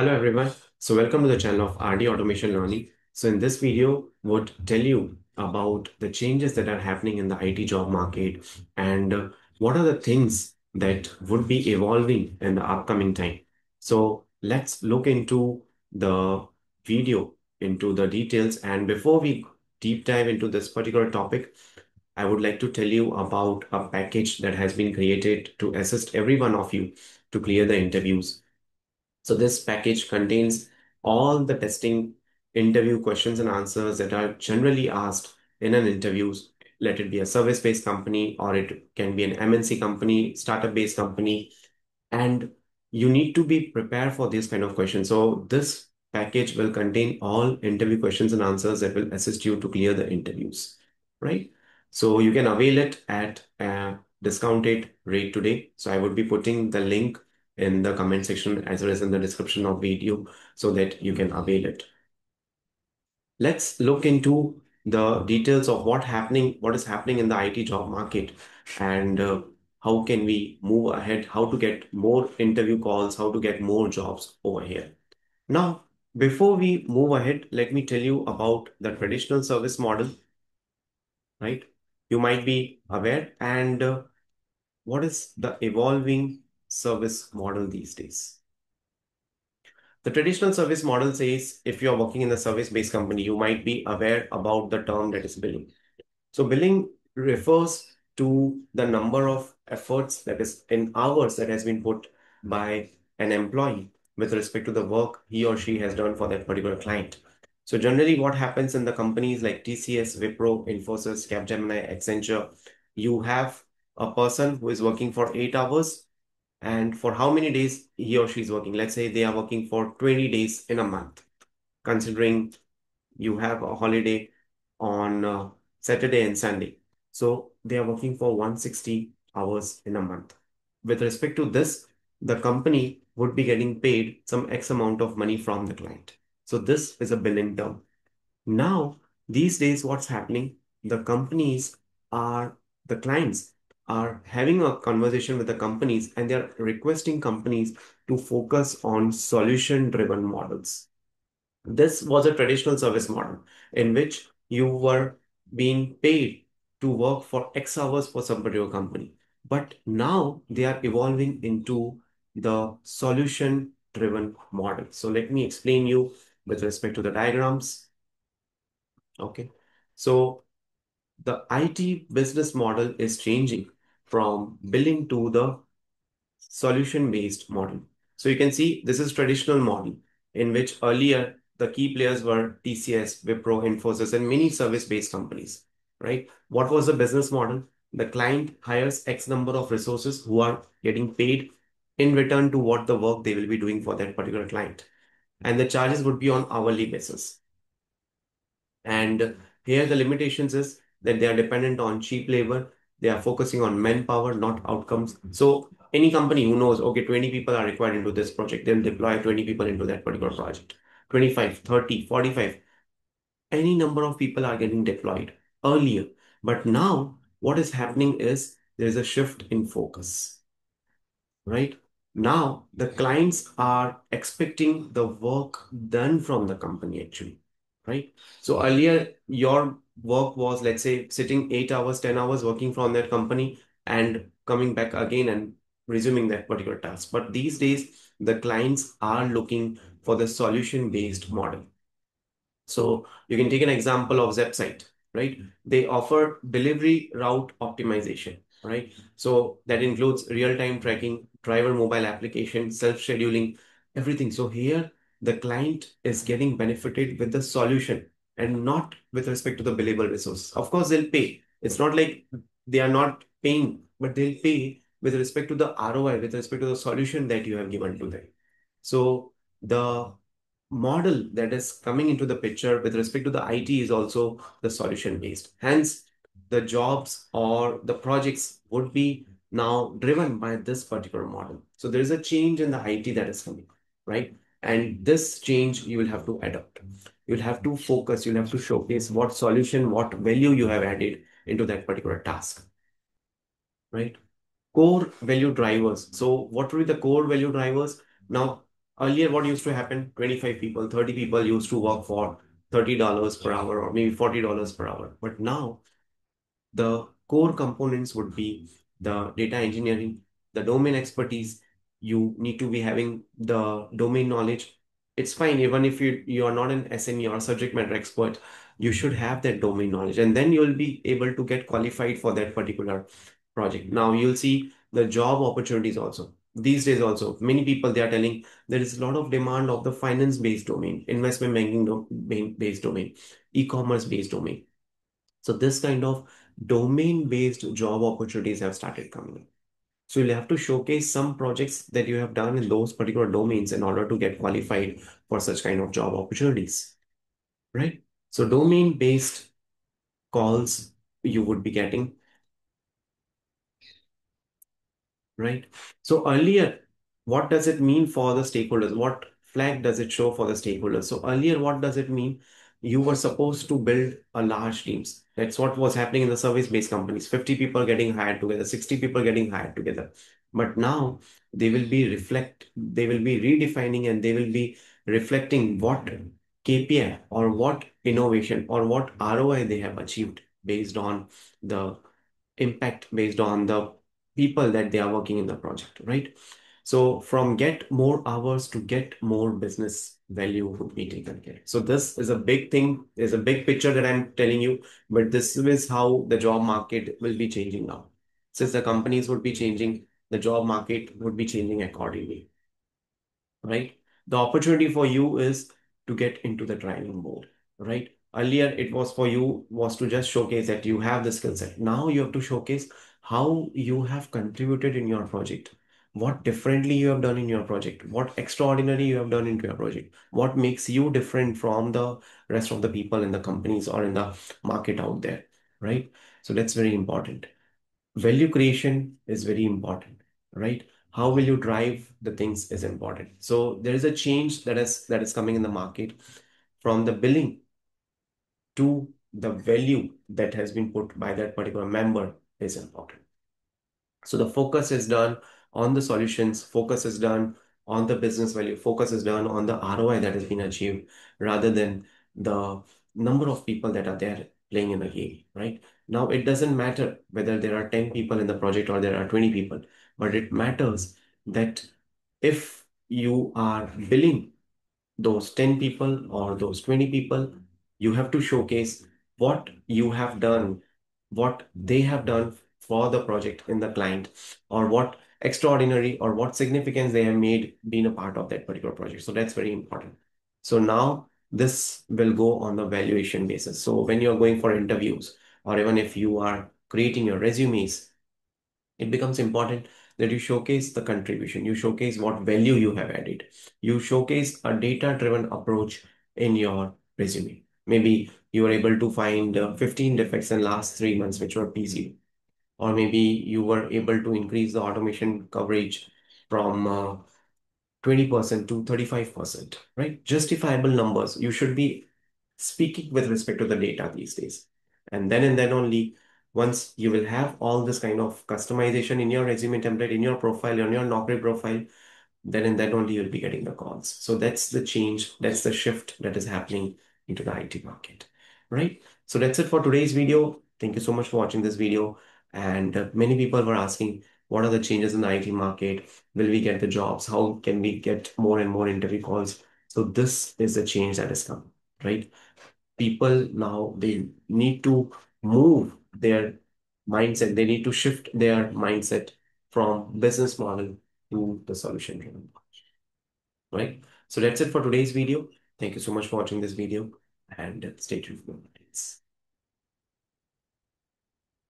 Hello everyone. So welcome to the channel of RD Automation Learning. So in this video, would tell you about the changes that are happening in the IT job market and what are the things that would be evolving in the upcoming time. So let's look into the video, into the details. And before we deep dive into this particular topic, I would like to tell you about a package that has been created to assist every one of you to clear the interviews so this package contains all the testing interview questions and answers that are generally asked in an interview. Let it be a service-based company or it can be an MNC company, startup-based company, and you need to be prepared for these kind of questions. So this package will contain all interview questions and answers that will assist you to clear the interviews, right? So you can avail it at a discounted rate today. So I would be putting the link in the comment section as well as in the description of video so that you can avail it. Let's look into the details of what happening, what is happening in the IT job market and uh, how can we move ahead, how to get more interview calls, how to get more jobs over here. Now, before we move ahead, let me tell you about the traditional service model, right? You might be aware and uh, what is the evolving service model these days. The traditional service model says if you are working in a service-based company, you might be aware about the term that is billing. So billing refers to the number of efforts that is in hours that has been put by an employee with respect to the work he or she has done for that particular client. So generally what happens in the companies like TCS, Wipro, Infosys, Capgemini, Accenture, you have a person who is working for eight hours and for how many days he or she is working. Let's say they are working for 20 days in a month, considering you have a holiday on uh, Saturday and Sunday. So they are working for 160 hours in a month. With respect to this, the company would be getting paid some X amount of money from the client. So this is a billing term. Now, these days, what's happening? The companies are, the clients are having a conversation with the companies and they're requesting companies to focus on solution driven models. This was a traditional service model in which you were being paid to work for X hours for some particular company. But now they are evolving into the solution driven model. So let me explain you with respect to the diagrams. Okay. So the IT business model is changing from billing to the solution-based model. So you can see this is traditional model in which earlier the key players were TCS, Wipro, Infosys, and many service-based companies, right? What was the business model? The client hires X number of resources who are getting paid in return to what the work they will be doing for that particular client. And the charges would be on hourly basis. And here the limitations is that they are dependent on cheap labor they are focusing on manpower, not outcomes. So any company who knows, okay, 20 people are required into this project, they'll deploy 20 people into that particular project. 25, 30, 45. Any number of people are getting deployed earlier. But now what is happening is there is a shift in focus, right? Now the clients are expecting the work done from the company actually, right? So earlier your work was, let's say, sitting eight hours, 10 hours working from that company and coming back again and resuming that particular task. But these days, the clients are looking for the solution-based model. So you can take an example of ZapSight, right? They offer delivery route optimization, right? So that includes real-time tracking, driver mobile application, self-scheduling, everything. So here the client is getting benefited with the solution and not with respect to the billable resource. Of course, they'll pay. It's not like they are not paying, but they'll pay with respect to the ROI, with respect to the solution that you have given to them. So the model that is coming into the picture with respect to the IT is also the solution based. Hence, the jobs or the projects would be now driven by this particular model. So there is a change in the IT that is coming, right? And this change you will have to adopt you'll have to focus, you'll have to showcase what solution, what value you have added into that particular task, right? Core value drivers. So what will be the core value drivers? Now, Earlier, what used to happen? 25 people, 30 people used to work for $30 per hour or maybe $40 per hour. But now the core components would be the data engineering, the domain expertise. You need to be having the domain knowledge. It's fine, even if you, you are not an SME or subject matter expert, you should have that domain knowledge. And then you'll be able to get qualified for that particular project. Now you'll see the job opportunities also. These days also, many people they are telling there is a lot of demand of the finance-based domain, investment banking do based domain, e-commerce based domain. So this kind of domain-based job opportunities have started coming in. So you'll have to showcase some projects that you have done in those particular domains in order to get qualified for such kind of job opportunities, right? So domain-based calls you would be getting, right? So earlier, what does it mean for the stakeholders? What flag does it show for the stakeholders? So earlier, what does it mean? You were supposed to build a large teams. That's what was happening in the service-based companies. 50 people getting hired together, 60 people getting hired together. But now they will be reflect, they will be redefining and they will be reflecting what KPI or what innovation or what ROI they have achieved based on the impact based on the people that they are working in the project, right? So from get more hours to get more business value would be taken care. So this is a big thing, is a big picture that I'm telling you, but this is how the job market will be changing now. Since the companies would be changing, the job market would be changing accordingly, right? The opportunity for you is to get into the driving mode, right? Earlier, it was for you was to just showcase that you have the skill set. Now you have to showcase how you have contributed in your project what differently you have done in your project, what extraordinary you have done into your project, what makes you different from the rest of the people in the companies or in the market out there, right? So that's very important. Value creation is very important, right? How will you drive the things is important. So there is a change that is that is coming in the market from the billing to the value that has been put by that particular member is important. So the focus is done on the solutions, focus is done on the business value, focus is done on the ROI that has been achieved rather than the number of people that are there playing in the game, right? Now, it doesn't matter whether there are 10 people in the project or there are 20 people, but it matters that if you are billing those 10 people or those 20 people, you have to showcase what you have done, what they have done for the project in the client, or what extraordinary or what significance they have made being a part of that particular project. So that's very important. So now this will go on the valuation basis. So when you're going for interviews or even if you are creating your resumes, it becomes important that you showcase the contribution, you showcase what value you have added, you showcase a data-driven approach in your resume. Maybe you were able to find uh, 15 defects in last three months, which were P0 or maybe you were able to increase the automation coverage from uh, 20% to 35%, right? Justifiable numbers. You should be speaking with respect to the data these days. And then and then only once you will have all this kind of customization in your resume template, in your profile, on your Naukri profile, then and then only you'll be getting the calls. So that's the change, that's the shift that is happening into the IT market, right? So that's it for today's video. Thank you so much for watching this video. And many people were asking, what are the changes in the IT market? Will we get the jobs? How can we get more and more interview calls? So this is the change that has come, right? People now, they need to move their mindset. They need to shift their mindset from business model to the solution driven right? So that's it for today's video. Thank you so much for watching this video and stay tuned for more updates.